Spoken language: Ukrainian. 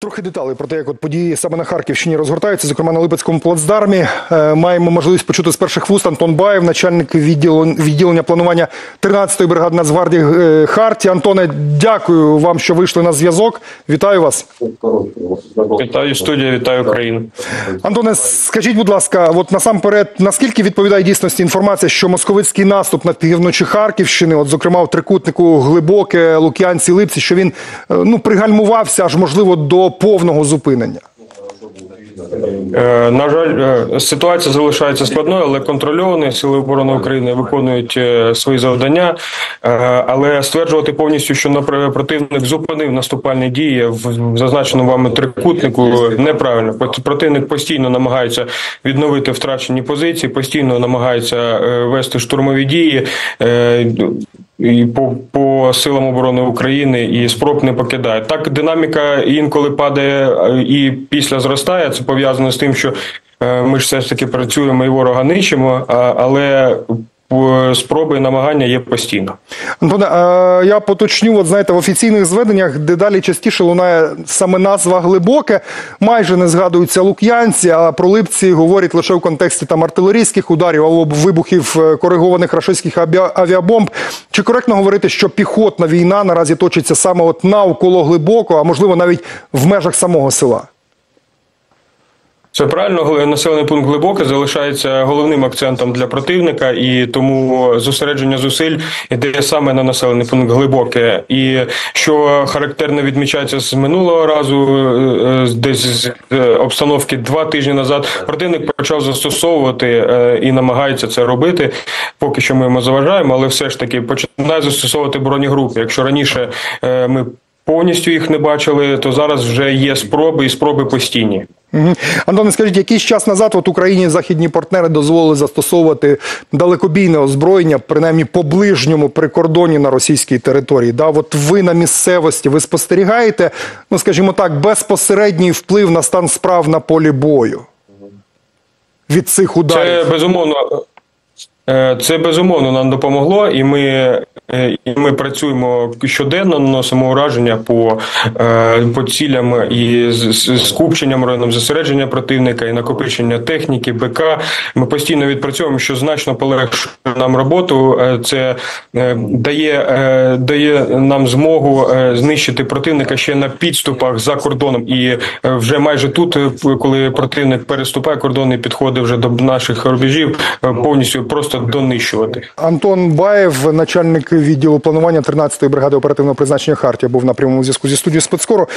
Трохи деталей про те, як от події саме на Харківщині розгортаються, зокрема на Липецькому плацдармі. Е, маємо можливість почути з перших вуст Антон Баєв, начальник відділу, відділення планування 13-ї бригади Нацгвардії е, Харті. Антоне, дякую вам, що вийшли на зв'язок. Вітаю вас. Вітаю студія, вітаю Україну. Антоне, скажіть, будь ласка, от насамперед, наскільки відповідає дійсності інформація, що московицький наступ на півночі Харківщини, от зокрема в трикутнику Глибоке, Лук'янці, Липці, що він е, ну пригальмувався аж можливо до повного зупинення? Е, на жаль, е, ситуація залишається складною, але контрольовані сили оборони України виконують е, свої завдання. Але стверджувати повністю, що противник зупинив наступальні дії в зазначеному вами трикутнику, неправильно. Противник постійно намагається відновити втрачені позиції, постійно намагається вести штурмові дії. і по, по силам оборони України і спроб не покидає. Так динаміка інколи падає і після зростає. Це пов'язано з тим, що е, ми ж все ж таки працюємо і ворога нищимо, але е, спроби і намагання є постійно. Антоне, я поточню, от знаєте, в офіційних зведеннях дедалі частіше лунає саме назва глибоке, майже не згадуються лук'янці, а про липці говорять лише в контексті там артилерійських ударів або вибухів е, коригованих рашистських авіа- авіабомб. Чи коректно говорити, що піхотна війна наразі точиться саме от навколо глибоко, а можливо навіть в межах самого села? Це правильно, населений пункт глибоке залишається головним акцентом для противника, і тому зосередження зусиль іде саме на населений пункт глибоке. І що характерно відмічається з минулого разу, е, е, десь з е, обстановки два тижні назад, противник почав застосовувати і намагається це робити. Поки що ми йому заважаємо, але все ж таки починає застосовувати бронегрупи. Якщо раніше ми повністю їх не бачили, то зараз вже є спроби і спроби постійні. Антоне, скажіть, якийсь час назад от Україні західні партнери дозволили застосовувати далекобійне озброєння, принаймні по ближньому прикордоні на російській території. Да? От ви на місцевості, ви спостерігаєте, ну скажімо так, безпосередній вплив на стан справ на полі бою від цих ударів? Це безумовно. е, Це безумовно нам допомогло, і ми, і ми працюємо щоденно, наносимо ураження по, е, по цілям і скупченням районом зосередження противника і накопичення техніки, БК. Ми постійно відпрацьовуємо, що значно полегшує нам роботу. Е, Це е, дає, е, дає нам змогу е, знищити противника ще на підступах за кордоном. І е, вже майже тут, е, коли противник переступає кордон і підходить вже до наших рубежів, е, повністю просто донищувати. Антон Баєв, начальник відділу планування 13-ї бригади оперативного призначення Хартія, був на прямому зв'язку зі студією спецкору.